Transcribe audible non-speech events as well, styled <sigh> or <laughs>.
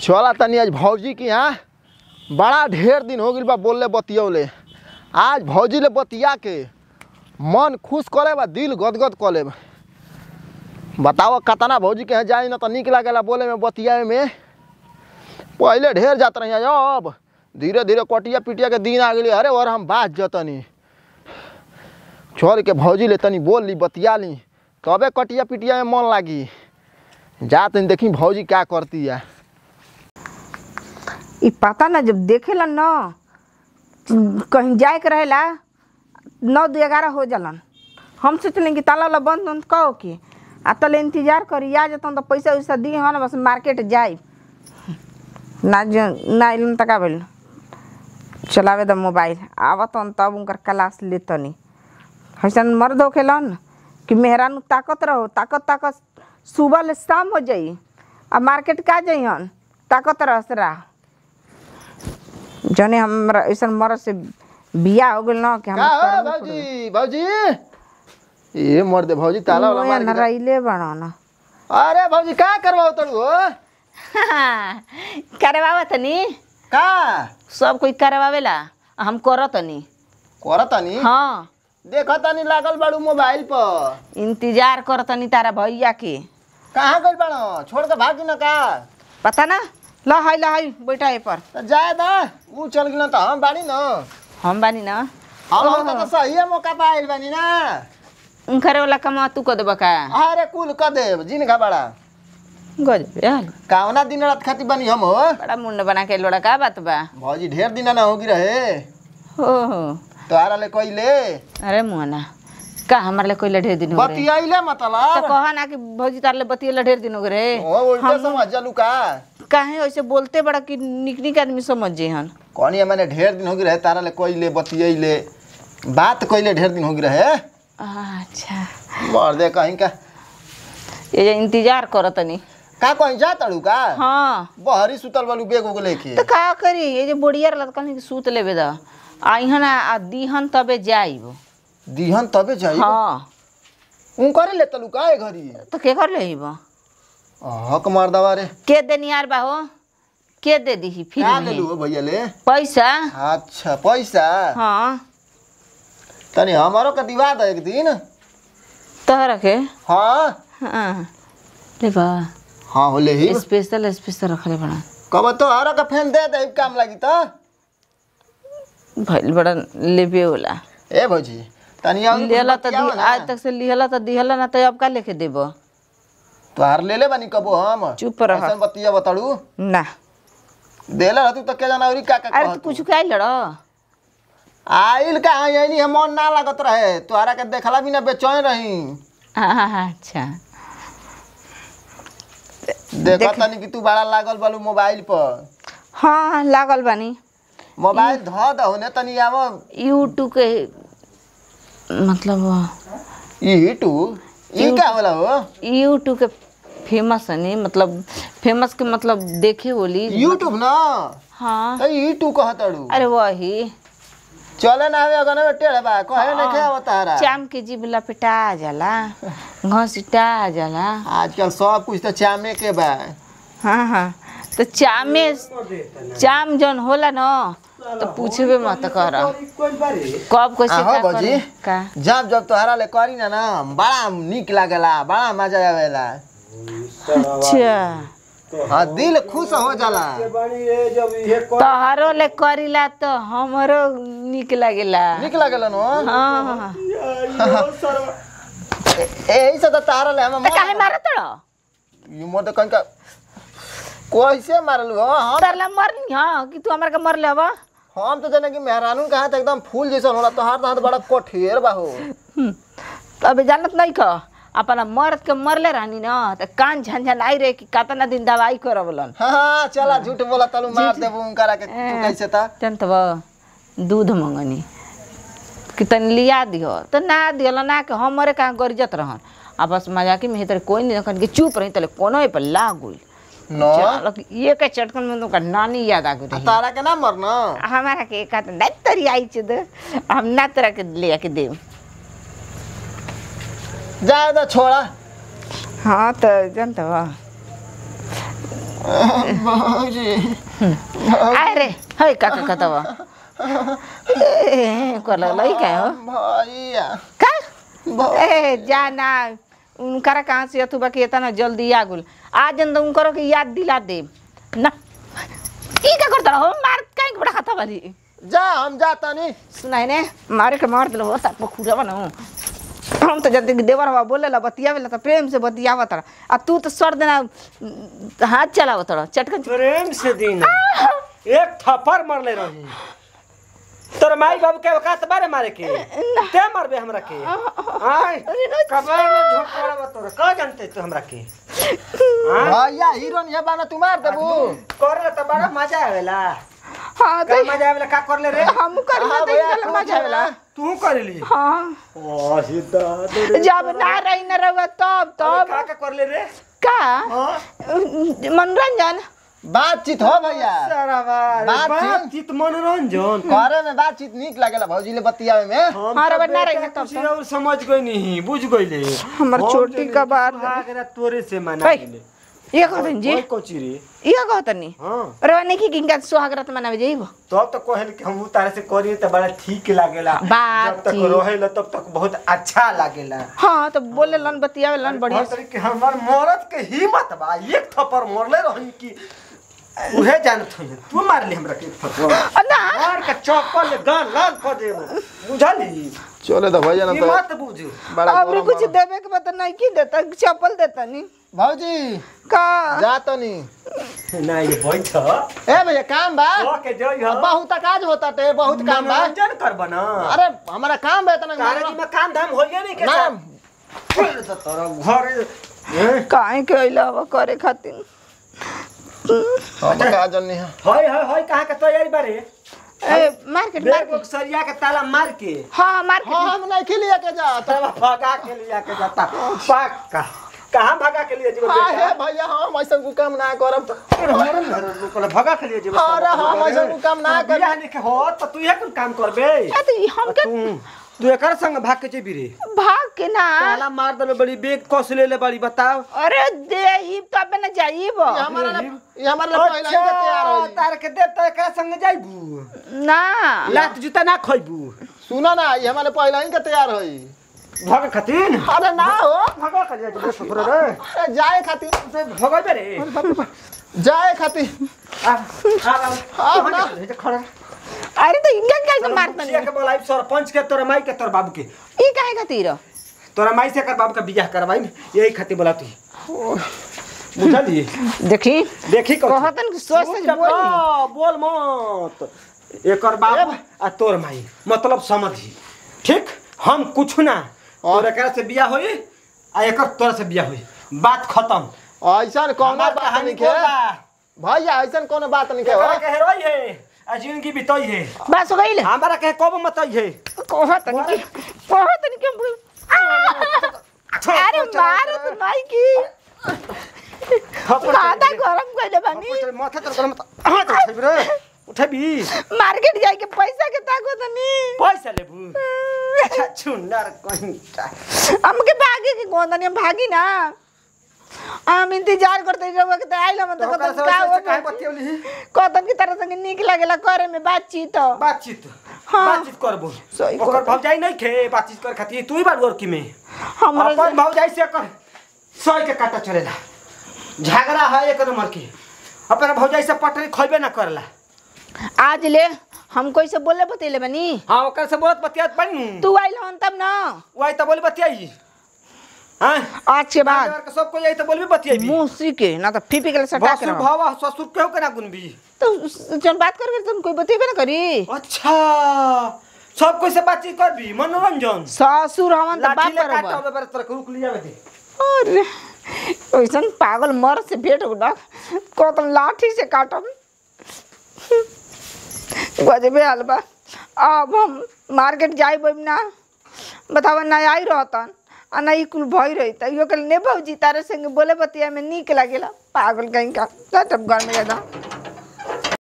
चला तनी आज भौजी के यहाँ बड़ा ढेर दिन हो गइल बा बोलले बतियौले। आज भौजी ले बतिया के मन खुश करे बा, दिल गदगद कर ले बताओ कतना भौजी के यहाँ जाई ना तो निक लागेला बोले में, बतिया में। पहले ढेर जात रही अब धीरे धीरे कटिया पिटिया के दिन आ गई अरे और हम बात जतनी छोड़ के भौजी ले तनी बोल ली बतिया ली तबे कटिया पिटिया में मन लागी? जा तनी देखी भौजी क्या करती है ई पता ना, जब देखेला न, कहीं जाए के रहेला नौ दो ग्यारह हो जालन। हम सोचलें कि ताला वाला बंद उंद कहो कि, आ तले इंतज़ार करी, आ जतन तो पैसा वैसा दी हन, बस मार्केट जाए ना ज, ना इलन तक आवेल चलावे द मोबाइल। आवतन तब उनकर क्लास लेतनी। हसन मर्द होखेलन कि मेहरानू ताकत रहो। ताकत ताकत, सुबह शाम हो जाई। आ मार्केट का जाइहन ताकत रहा जने हमरा ऐसन मर्द से बियाह हो गेल न कि का भौजी? भौजी? ये मर दे भौजी ताला वाला मार के जा- रैले बना अरे भौजी का करवाओ तड़ू हो <laughs> करवावा तनी। का? सब कोई करवावेला हम करत तनी। करतनी हाँ। देखा तनी लागल बाड़ू मोबाइल पर। इंतज़ार करत तनी तारा भैया के। कहाँ गइल बाड़ो छोड़ के भागी न का? पता ना? ल हाय ल हाय बैठा है पर। तो जाए दा ऊ चल गई तो हम बाड़ी न। हम बानी ना? हम हम तो सही मौका पाइल बानी ना। करे वाला कमा तू कर देबा अरे कुल क देव जिन घा बड़ा। गजब यार। कावना दिन रात खाती बनी हम हो? बड़ा मुंड बना के लोड़ा का बात बा? भौजी ढेर दिन ना होगी रहे। हो हो तोहरा ले कइले अरे मुआना का हमारे कोई ढेर दिन हो बतियाइले तो मतलब कहा ना कि भौजी तार ले बतिये ढेर दिन हो गए ओ उल्टे समझ जलू का काहे ऐसे बोलते बड़ा कि निक निक आदमी समझ जे हन कौन मैंने ढेर दिन होगी रहे तारा ले कइले बतियाइले बात कइले ढेर दिन होगी रहे अच्छा। मर दे कहीं का। ये जे इंतज़ार करत तनी का कहीं जा तड़ू का? हाँ। बहरी सुतल वालू बेग उग लेके तो का करी? ये जे बुढ़िया रहल कहनी कि सूत लेबे द। आइहन आ दीहन तबे जाइब। दिहन तबे जाई हाँ। उ करे ले तलू का ए घरी तो के कर लेब हक मार दवा रे के देनियार बा हो के दे दीही फिर का? लेलू हो भैया ले? पैसा? अच्छा पैसा? हाँ। तनी हमारो का दिवा दे एक दिन। तोहरा के? हाँ। हाँ। ले बा। हाँ हो ले ही। स्पेशल स्पेशल रखले बड़ा कब तो हरो का फ़ैन दे दे काम लगी तो। भइल बड़ा लेबे होला ए भौजी तनी और लिहला तो आज तक से लिहला तो दिहला ना तो अब का लेके देब? तोहार ले ले बनी कबो हम। चुप रह। ऐसन बतिया बताड़ू। ना। देला रहतू तो के जाना औरी का का अरे तू कुछ का लड़ आइल का यही हम मन ना लागत रहे। तोहरा के देखला भी ना बेचैन रही। अच्छा। देखा तनी कि तू बड़ा लागल बालू मोबाइल पर। हाँ लागल बानी। मोबाइल धो दहो ने तनी आव यूट्यूब के मतलब ई टू। ई का होला हो? यूट्यूब के फ़ेमस है नी मतलब फ़ेमस के मतलब देखे बोली यूट्यूब ना? हाँ। तो ई टू कहतड़ू अरे वही। चले ना आवे अगन में टेढ़ बा कहे नहीं के आवतारा चाम के जीभ लपेटा जाला घसीटा जाला। आजकल सब कुछ तो चामे के बा। हाँ हाँ। तो चामे चाम जौन होला न तो पूछबे मत कर। कब कैसे का करे का? जब जब तोहरा ले करी ना ना बड़ा निक लागेला बड़ा मज़ा आवेला। अच्छा। हाँ दिल खुश हो जाला। तोहरो ले करीला तो हमरो निक लागेला। निक लागेला नो? हाँ। यही से तो तारा ले हम तो काहे मारत रहो यू मोर तो कहीं का कैसे मारलू हो हम तरला मरनी हाँ कि तू हमरा के मर लेबा हम तो जाने कि मेहरानू का हाथ एकदम फूल जैसा होला तोहार तो हाथ बड़ा कोठेर बा हो अबे जानत नहीं ख अपना मर्द के मरले रहनी न तो कान झनझन आई रहे कि कतना दिन दवाई करवलन हाँ हाँ चला झूठ बोला तलू मार देबू उनकरा के तू कैसे था जानत बा दूध मंगनी कि तनी लिया दिहो तो ना दिहल ना के हमरे कहाँ गरिजत रहन आ बस मजाकी में हेतर कोई नहीं रखन के चुप रही तले कोनो पे लाग गइल न ये के चटकन में तो नानी याद आ गई तारा के ना मरना हमारा के का तो ना तरी आई छ दे हम ना तरह के ले के देव जाए तो छोड़ा। हाँ तो जानत भौजी <laughs> अरे है काका कतवा ए कर लगल का हो? भैया। का? ए जाना उनकरा कहाँ से अथु बाकी इतना जल्दी आ गुल आज जन उनकरो के याद दिला दे। ना। ई का करता हो मार काहे के बड़ा खाता बारी जा हम जाता नहीं। सुनाई ने मारे के मार दिलो हो साप खुरा बनाऊ हम तो जल्दी देवर हवा बोले ला बतियावे ला तो प्रेम से बतियावत रहा। आ तू तो सर देना हाथ चलावत रहा चटकन प्रेम से दिन एक थप्पड़ मरले रही तोर माई बाबू के औकात बारे मारे के? ते मारबे हमरा के? आय कबर में झोंक पड़ब तोर। का जानते तू हमरा के? भैया हीरोइन ये बाना तू मार देबू। करे त बड़ा मज़ा आवेला। हाँ तो मज़ा आवेला का करले रे? हम कर हाँ तो खूब मज़ा आवेला? तू करेली हाँ। ओ सीधा रे जब ना रही न रहुआ तब तब तब। का का करले रे? का? हाँ। मनोरंजन। बातचीत हो भैया। बातचीत। बातचीत मनोरंजन। करे में बातचीत नीक लागेला भौजी ले बतियावे में। हाँ, रबर ना रही ना तब कुछ समझ गई नहीं बुझ गईले। हमर छोटी का बात है। तोरे से मना है। कोची रे ये कहतनी हाँ रवा नहीं की सुहागरात मनावे जाइबो तब तो कहल कि हम तारे से करी त बड़ा ठीक लागेला बात जब तक। रहेला तब तक बहुत अच्छा लागेला हाँ तो बोले लन बतियावे लन बढ़िया तरीके हमर मरद के हिम्मत बा एक थप्पड़ मरले रही कि उहे जानत हई तू मार ले हमरा के थप्पड़ ना मार के चप्पल ले गाल लाल कर देबो बुझली चले तो भैया ना ई तो मत बुझ बड़ा अब कुछ बा। देवे के बता नहीं की देता चप्पल देता नहीं भौजी का? जाता नहीं ना। ये बैठ ए भैया काम बा। ओके जय हो। बहुत काज होता ते बहुत काम बा। मनोरंजन करबा ना अरे हमारा काम बा इतना तारे जी में काम धाम होइए नहीं के ना तोरा घर हैं? काहे के अइला करे खातिर? हम का जन्नी है? हय हय हय कहाँ के तैयारी बारे? ए मार्केट मार्केट। सरिया के ताला मार के। हाँ मार्केट। हाँ हम नहीं खिलिए के जा। तब भगा के लिया के जाता पक्का। कहाँ भगा के लिए जीवन हाँ हे भैया हम ऐसा को काम ना करब भगा के लिए जीवन अरे हम ऐसा को काम ना कर बियाह नहीं के हो तो तू ये कुल काम करबे। आ तो हम के तू तू एकर संग भाग के जेबी रे। भाग के ना। ताला मार देले बड़ी बेग कस ले ले बड़ी बताओ। अरे दे ई तब ना जाइब। ये हमारा ये हमारा पहले ही तैयार अच्छा होई तार के देव तो एकरा संग जाइबू। ना। लात जूता ना खइबू। सुना ना ये हमारे पहले ही के तैयार होई भगा खातिर अरे ना हो भगा के जाइबू रे ससुर रे अरे जाए खातिर भगाइबे रे जाए खातिर आ आ ना। खड़ा अरे तो इनका कैसे मारता मुखिया के बोलाई सरपंच के तोरा माई के तोर बाबू के ई काहे खातिर तोरा माई से कर बाबू का बियाह करवाई यही खातिर बोला तू बुझली देखी देखी? कहतन कि सोच चाप बोली बोल मत एकर बाबू आ तोर माई मतलब समझी ठीक हम कुछ ना और एकरा से बियाह होई? आ एकर तोरा से बियाह होई। बात खत्म। ऐसा कौनो बात नहीं के। भैया ऐसा कोनो बात नहीं के एकरा हो? के हेरोई है आ ज़िंदगी बितई है। बस हो गइल हमारा के कब मतई है? कहतन कि कहतन कि अरे मार तो नहीं की आधा गरम कइले बानी। माथा तर गरम हाँ तो उठबी रे। उठबी। मार्केट जाए के पैसा के ताको तनी। पैसा लेबू। कहीं हमके भागे के गोंदनी हम भागी ना हम इंतज़ार करते के आइल हम तो का हो की तरह संगे निक लागेला करे में बातचीत हो बातचीत हाँ। बातचीत करबो सही ओकर कहता। भौजाई नहीं खे बातचीत कर खातिर तू ही में हमरा अपन भौजाई से कर सही के काटा चलेला झगड़ा है एक नंबर की अपन भौजाई से पटरी खोइबे ना करला आज ले हम कोई से बोले बतेले बनी? हाँ ओकर से बहुत बतियात बनी। तू आइल हन तब ना। वही तो बोली बतियाई। हाँ? आज के बाद। सब कोई आई तो बोलबी बतियाई। मुँह सीके ना तो फीपी के सटा के। भावा ससुर केहू के ना गुनबी? तो जन बात कर तुम कोई बतेबे ना करी। अच्छा। सब कोई से बातचीत करबी मनोरंजन? ससुर हमन तो बात करब काटा होबे बारे तरह रुक लिया दे। अरे ओइसन पागल मर से भेट उड़ा कतन लाठी से काटम। गजबे हलवा अब हम मार्केट जाए ना, बताब ना आई रहतन, आ ना कुल भई रही तैयो कल ने भौजी, तारे संगे बोले बतिया में निक लगे पागल कहीं का घर में जा